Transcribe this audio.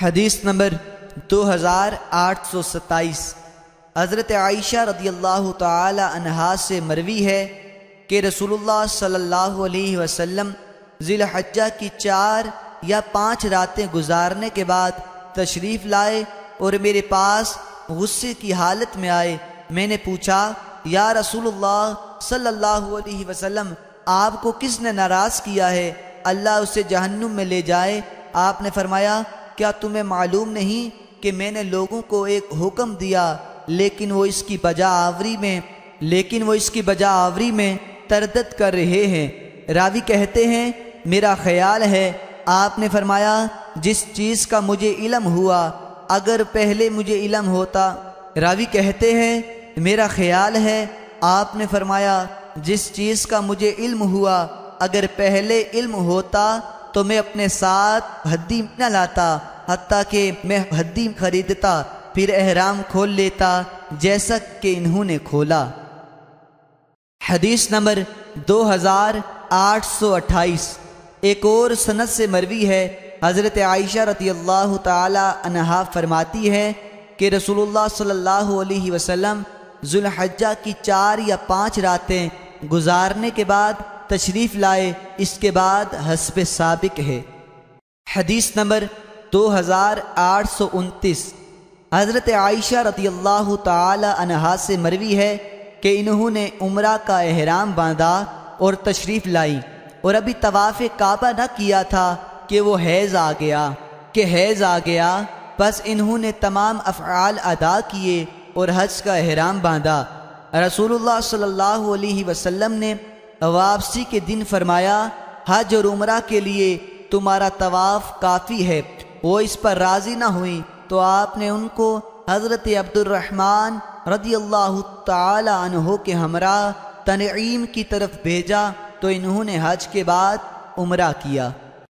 हदीस नंबर दो हज़ार आठ सौ सत्ताईस। हज़रत आयशा रदी अल्लाह तहा से मरवी है कि रसूलुल्लाह सल्लल्लाहु अलैहि वसल्लम ज़िलहज्जा की चार या पाँच रातें गुजारने के बाद तशरीफ़ लाए और मेरे पास गुस्से की हालत में आए। मैंने पूछा, या रसूलुल्लाह सल्लल्लाहु अलैहि वसल्लम, आपको किसने नाराज़ किया है? अल्लाह उसे जहन्नुम में ले जाए। आपने फरमाया क्या तुम्हें मालूम नहीं कि मैंने लोगों को एक हुक्म दिया, लेकिन वो इसकी बजा आवरी में, लेकिन वो इसकी बजा आवरी में तरदद कर रहे हैं। रावी कहते हैं, मेरा ख्याल है, आपने फरमाया, जिस चीज़ का मुझे इलम हुआ, अगर पहले मुझे इलम होता। रावी कहते हैं, मेरा ख्याल है, आपने फरमाया, जिस चीज़ का मुझे इल्म हुआ, अगर पहले इल्म होता तो मैं अपने साथ हद्दी न लाता। हती कि मैं हद्दी खरीदता, फिर एहराम खोल लेता, जैसा कि इन्होंने खोला। हदीस नंबर दो हज़ार आठ सौ अट्ठाईस। एक और सनत से मरवी है, हज़रत आयशा रती अल्लाह तहा फरमाती है कि रसूलुल्लाह सल्लल्लाहु अलैहि वसल्लम जुल्हज्जा की चार या पाँच रातें गुजारने के बाद तशरीफ़ लाए, इसके बाद हसब सबक है। हदीस नंबर दो हज़ार आठ सौ उनतीस। हज़रत आयशा रती अल्लाह तहा से मरवी है कि इन्होंने उम्र का एहराम बांधा और तशरीफ़ लाई और अभी तवाफ़ काबा न किया था कि वो हैज़ आ गया, कि हैज़ आ गया। बस इन्होंने तमाम अफ़ाल अदा किए और हज का एहराम बांधा। रसूलुल्लाह सल्लल्लाहु अलैहि वसल्लम ने वापसी के दिन फरमाया, हज और उम्र के लिए तुम्हारा तवाफ़ काफ़ी है। वो इस पर राज़ी ना हुई तो आपने उनको हज़रत अब्दुलरहमान रदी अल्लाह तहो के हमरा तनईम की तरफ़ भेजा तो इन्होंने हज के बाद उम्र किया।